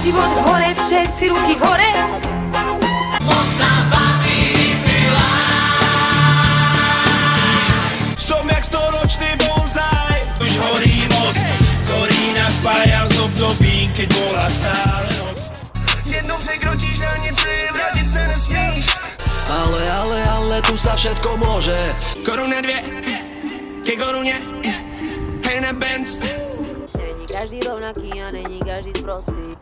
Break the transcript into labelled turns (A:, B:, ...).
A: život hore, všetci ruky hore.
B: Moc nás baví Som jak storočný bonzaj, už horí most, ktorý nás spája z období, keď bola stále noc. Jednou prekročíš hranice, vrátiť sa nesmíš.
C: Ale, ale, ale, tu sa všetko môže.
B: Koruna dve, ke korune, hej na Benz.
D: Není každý rovnaký a není každý sprostý.